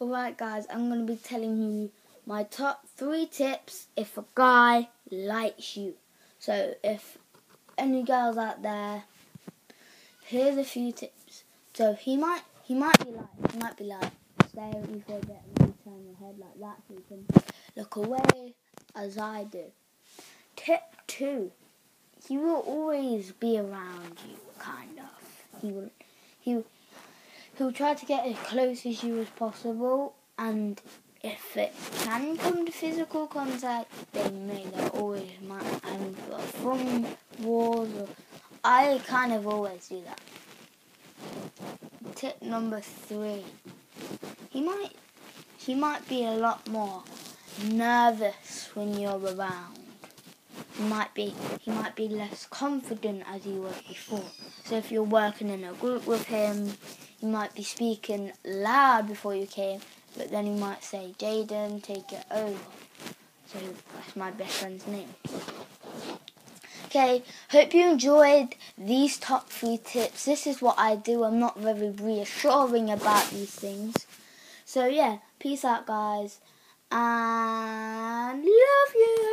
Alright, guys, I'm going to be telling you my top three tips if a guy likes you. So, if any girls out there, here's a few tips. So, he might he might be like, he might be like, stay you for a bit and you turn your head like that so you can look away as I do. Tip two, he will always be around you, kind of. He will, he, he'll try to get as close as you as possible, and if it can come to physical contact, then maybe there always might. And from wars, I kind of always do that. Tip number three, he might, he might be a lot more nervous when you're around. He might be he might be less confident as he was before. So if you're working in a group with him, you might be speaking loud before you came, but then he might say, Jaden, take it over. So that's my best friend's name. Okay, hope you enjoyed these top three tips. This is what I do. I'm not very reassuring about these things. So yeah, peace out guys and love you.